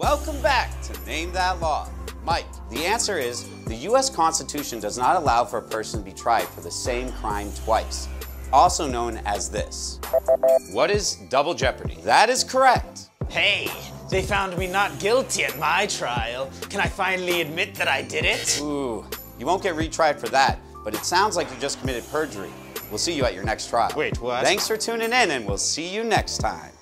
Welcome back to Name That Law. Mike, the answer is the U.S. Constitution does not allow for a person to be tried for the same crime twice, also known as this. What is double jeopardy? That is correct. Hey, they found me not guilty at my trial. Can I finally admit that I did it? Ooh, you won't get retried for that, but it sounds like you just committed perjury. We'll see you at your next trial. Wait, what? Thanks for tuning in, and we'll see you next time.